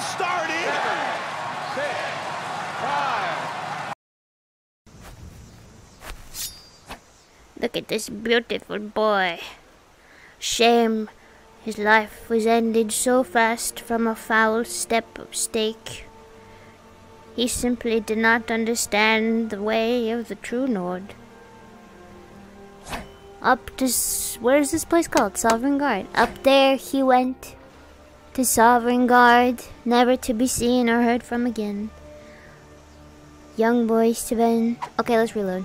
Seven, six, five. Look at this beautiful boy. Shame his life was ended so fast from a foul step of stake. He simply did not understand the way of the true Nord. Up to. S- Where is this place called? Sovngarde. Up there he went to Sovngarde, never to be seen or heard from again. Young boys to. Okay, let's reload.